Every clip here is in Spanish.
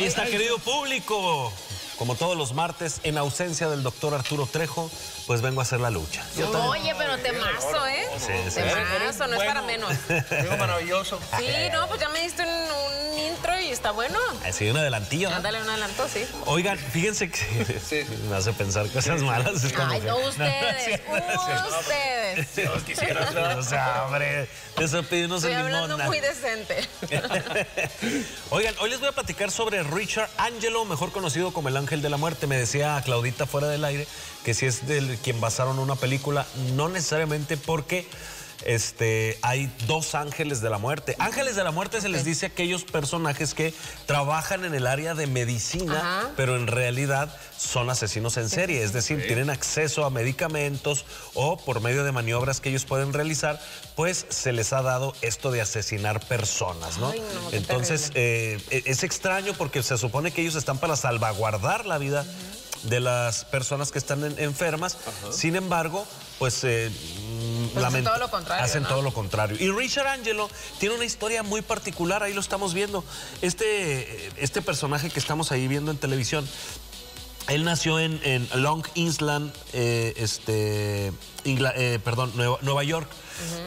Ahí está, querido público. Como todos los martes, en ausencia del doctor Arturo Trejo, pues vengo a hacer la lucha. Oye, pero temazo, ¿eh? Sí, sí, Temazo, no es para menos. Algo maravilloso. Sí, no, pues ya me diste un, un está bueno. Sí, un adelantillo. ¿no? Ándale un adelanto, sí. Oigan, fíjense que me hace pensar cosas malas. Es como Ay, que- no, ustedes, ustedes. Si los quisieras, ¿verdad? O sea, hombre, eso pedimos Estoy el hablando limón. muy decente. Oigan, hoy les voy a platicar sobre Richard Angelo, mejor conocido como el Ángel de la Muerte. Me decía Claudita fuera del aire que si es del quien basaron una película, no necesariamente porque este, hay dos ángeles de la muerte. Ángeles de la muerte se les dice a aquellos personajes que trabajan en el área de medicina, Ajá. pero en realidad son asesinos en serie, es decir, tienen acceso a medicamentos o por medio de maniobras que ellos pueden realizar, pues se les ha dado esto de asesinar personas, ¿no? Ay, no, qué Entonces, eh, e- es extraño porque se supone que ellos están para salvaguardar la vida de las personas que están en- enfermas, sin embargo, pues... eh, hacen lament- todo lo contrario, Hacen ¿no? todo lo contrario. Y Richard Angelo tiene una historia muy particular, ahí lo estamos viendo. Este, este personaje que estamos ahí viendo en televisión, él nació en, en Long Island, eh, este, eh, perdón, Nueva, Nueva York.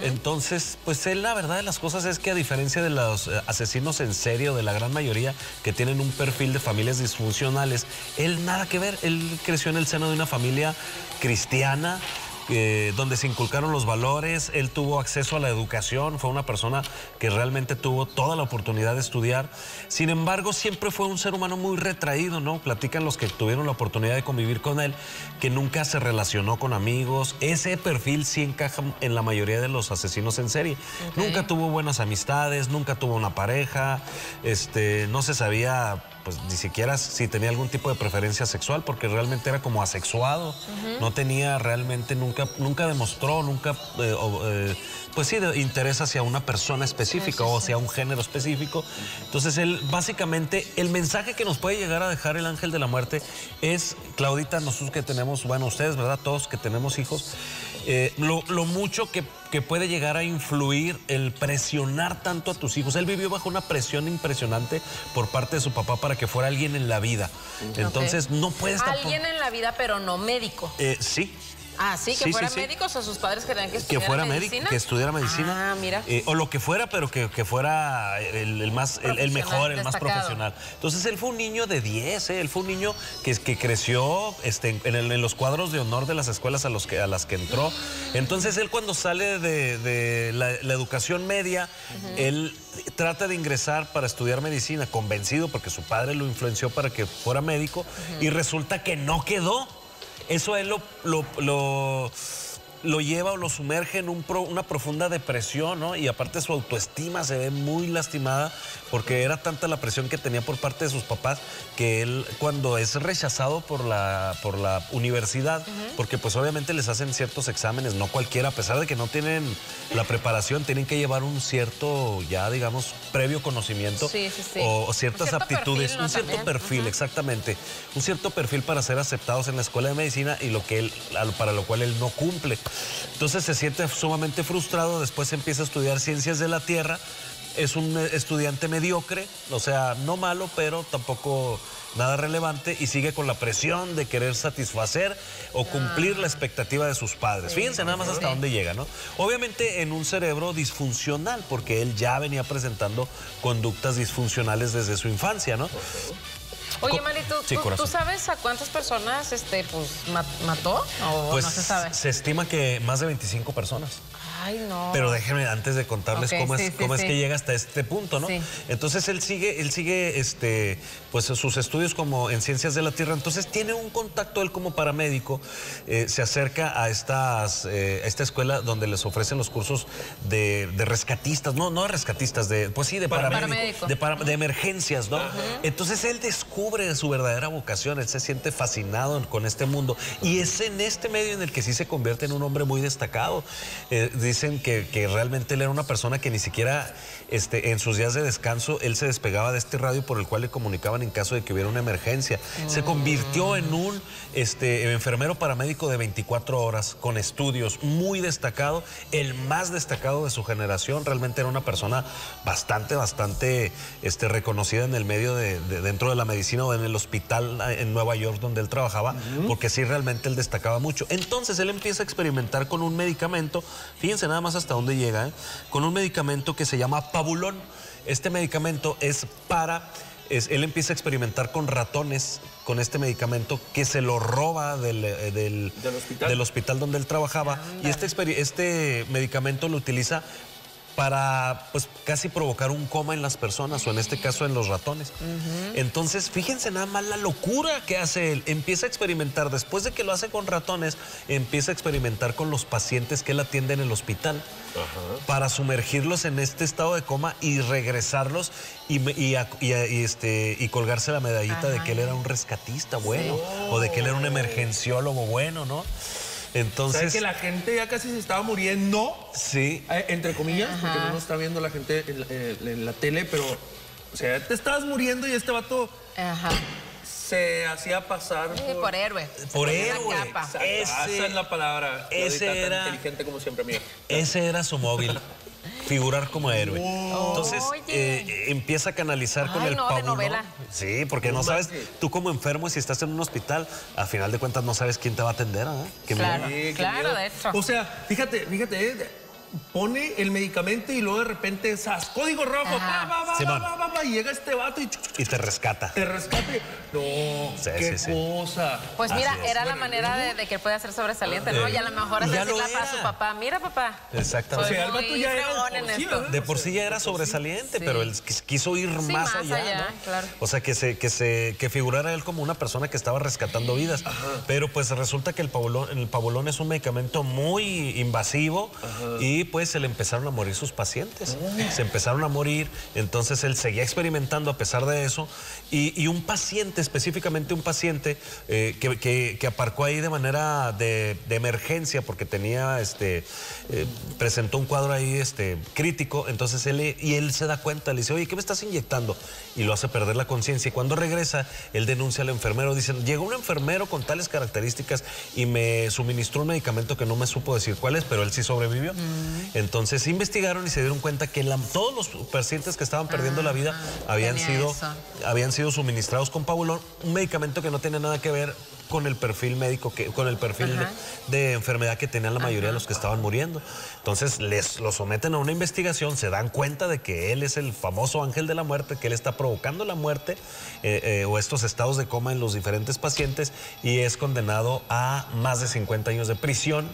Entonces, pues él la verdad de las cosas es que a diferencia de los eh, asesinos en serio, de la gran mayoría que tienen un perfil de familias disfuncionales, él nada que ver, él creció en el seno de una familia cristiana, eh, donde se inculcaron los valores, él tuvo acceso a la educación, fue una persona que realmente tuvo toda la oportunidad de estudiar. Sin embargo, siempre fue un ser humano muy retraído, ¿no? Platican los que tuvieron la oportunidad de convivir con él, que nunca se relacionó con amigos. Ese perfil sí encaja en la mayoría de los asesinos en serie. Nunca tuvo buenas amistades, nunca tuvo una pareja, este, no se sabía pues ni siquiera si tenía algún tipo de preferencia sexual, porque realmente era como asexuado, no tenía realmente, nunca, nunca demostró, nunca, eh, o, eh, pues sí, de interés hacia una persona específica o hacia un género específico. Entonces, él, básicamente, el mensaje que nos puede llegar a dejar el ángel de la muerte es, Claudita, nosotros que tenemos, bueno, ustedes, ¿verdad? Todos que tenemos hijos, eh, lo, lo mucho que, que puede llegar a influir el presionar tanto a tus hijos. Él vivió bajo una presión impresionante por parte de su papá para que fuera alguien en la vida. Entonces, no puedes tampoco... Alguien en la vida, pero no médico. Eh, sí, Ah, sí, que Sí, fuera sí. médico, o sus padres querían que que estudiara fuera medicina. médico, que estudiara medicina. Ah, mira. Eh, o lo que fuera, pero que, que fuera el, el más, el, el mejor, el más profesional. Entonces él fue un niño de 10, ¿eh? él fue un niño que, que creció este, en, los cuadros de honor de las escuelas a, los que, a las que entró. Entonces él cuando sale de, de la, la educación media, él trata de ingresar para estudiar medicina, convencido porque su padre lo influenció para que fuera médico, y resulta que no quedó. Eso él lo, lo- lo- lo lleva o lo sumerge en un pro- una profunda depresión, ¿no? Y aparte su autoestima se ve muy lastimada porque era tanta la presión que tenía por parte de sus papás que él cuando es rechazado por la, por la universidad, porque pues obviamente les hacen ciertos exámenes, no cualquiera, a pesar de que no tienen la preparación, tienen que llevar un cierto, ya digamos, previo conocimiento Sí, sí, sí. o, o ciertas cierto aptitudes, perfil, ¿no? un cierto También. perfil, exactamente, un cierto perfil para ser aceptados en la escuela de medicina y lo que él, para lo cual él no cumple. Entonces se siente sumamente frustrado, después empieza a estudiar ciencias de la tierra, es un estudiante mediocre, o sea, no malo, pero tampoco nada relevante y sigue con la presión de querer satisfacer o cumplir la expectativa de sus padres. Fíjense nada más hasta dónde llega, ¿no? Obviamente en un cerebro disfuncional, porque él ya venía presentando conductas disfuncionales desde su infancia, ¿no? Oye, Mali, ¿tú, Sí, tú- sabes a cuántas personas este, pues, ma- mató? ¿O Pues no se sabe? estima que más de 25 personas. Ay, no. Pero déjenme antes de contarles cómo, sí, es, sí, cómo es que llega hasta este punto, ¿no? Sí. Entonces él sigue, él sigue este, pues, sus estudios como en ciencias de la tierra. Entonces tiene un contacto él como paramédico, eh, se acerca a estas, eh, a esta escuela donde les ofrecen los cursos de, de rescatistas, no, no de rescatistas, de, pues sí, de paramédico, Paramédico. de, para- de emergencias, ¿no? Entonces él descubre su verdadera vocación, él se siente fascinado con este mundo y es en este medio en el que sí se convierte en un hombre muy destacado. Eh, dicen que, que realmente él era una persona que ni siquiera este, en sus días de descanso él se despegaba de este radio por el cual le comunicaban en caso de que hubiera una emergencia. Se convirtió en un este, enfermero paramédico de 24 horas con estudios, muy destacado, el más destacado de su generación. Realmente era una persona bastante, bastante este, reconocida en el medio de, de- dentro de la medicina o en el hospital eh, en Nueva York donde él trabajaba, porque sí realmente él destacaba mucho. Entonces él empieza a experimentar con un medicamento, fíjense nada más hasta dónde llega, ¿eh? con un medicamento que se llama Pabulón. Este medicamento es para, es- él empieza a experimentar con ratones con este medicamento que se lo roba del, eh, del, Del hospital. del hospital donde él trabajaba y este, este medicamento lo utiliza para pues casi provocar un coma en las personas o en este caso en los ratones. Entonces, fíjense nada más la locura que hace él. Empieza a experimentar, después de que lo hace con ratones, empieza a experimentar con los pacientes que él atiende en el hospital para sumergirlos en este estado de coma y regresarlos y, me- y a- y a- y, este, y colgarse la medallita de que él era un rescatista bueno o de que él era un emergenciólogo bueno, ¿no? Entonces, que la gente ya casi se estaba muriendo, sí, eh, entre comillas, porque no nos está viendo la gente en la, eh, en la tele, pero, o sea, te estabas muriendo y este vato Ajá. se hacía pasar Sí, por héroe. Por héroe. capa. Esa- Ese- esa es la palabra. ese tan inteligente como siempre, mía. Ese era su móvil. Figurar como héroe. Entonces eh, empieza a canalizar con el no, de novela. Sí, porque no sabes, tú como enfermo, si estás en un hospital, a final de cuentas no sabes quién te va a atender, ¿ah? Qué Claro. miedo. qué claro, miedo. de hecho. O sea, fíjate, fíjate, eh, pone el medicamento y luego de repente, esas código rojo, Ajá. va, va, va, Simón. va, va, va, y llega este vato y Y te rescata. te rescate. No, Sí, qué sí, cosa. Pues Así mira, es. era la manera de, de que él pueda ser sobresaliente, ¿no? Eh, Y a lo mejor así ya lo decirle a era. su papá, mira papá. Exactamente. soy O sea, el vato ya era en esto. ¿verdad? De por sí ya era sobresaliente, Sí. pero él quis- quiso ir Sí, más, más allá, allá, ¿no? claro. O sea, que se, que se, que figurara él como una persona que estaba rescatando vidas. Pero pues resulta que el pabulón, el pabulón es un medicamento muy invasivo y pues se le empezaron a morir sus pacientes. Se empezaron a morir, entonces él seguía experimentando a pesar de eso. Y, y un paciente, específicamente un paciente eh, que, que- aparcó ahí de manera de, de emergencia porque tenía, este, eh, presentó un cuadro ahí este, crítico, entonces él, y él se da cuenta, le dice, oye, ¿qué me estás inyectando? Y lo hace perder la conciencia. Y cuando regresa, él denuncia al enfermero, dicen, llegó un enfermero con tales características y me suministró un medicamento que no me supo decir cuál es, pero él sí sobrevivió. Entonces investigaron y se dieron cuenta que la- todos los pacientes que estaban perdiendo la vida habían tenía sido, eso. habían sido suministrados con Pabulón, un medicamento que no tiene nada que ver con el perfil médico, que, con el perfil de, enfermedad que tenían la mayoría de los que estaban muriendo. Entonces les lo someten a una investigación, se dan cuenta de que él es el famoso ángel de la muerte, que él está provocando la muerte eh, eh, o estos estados de coma en los diferentes pacientes y es condenado a más de 50 años de prisión.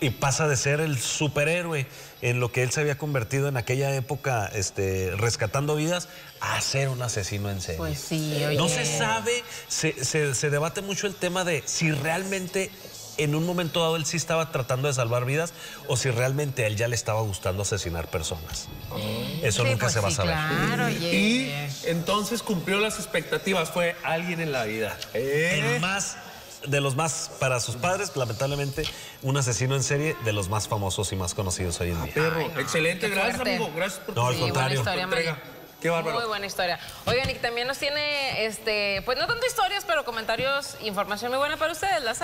Y pasa de ser el superhéroe en lo que él se había convertido en aquella época este, rescatando vidas a ser un asesino en serie. Pues sí, oye. No se sabe, se, se- se debate mucho el tema de si realmente en un momento dado él sí estaba tratando de salvar vidas o si realmente a él ya le estaba gustando asesinar personas. Eso Sí, nunca pues se va a saber. Claro, Y oye. entonces cumplió las expectativas, fue alguien en la vida. El Eh, más, de los más, para sus padres, lamentablemente, un asesino en serie de los más famosos y más conocidos hoy en día. Perro, Ay, no, excelente, qué gracias fuerte. amigo, gracias por No, al Sí, contrario. buena. Qué bárbaro. Muy buena historia. Oigan, y también nos tiene, este, pues no tanto historias, pero comentarios, información muy buena para ustedes. Las hay.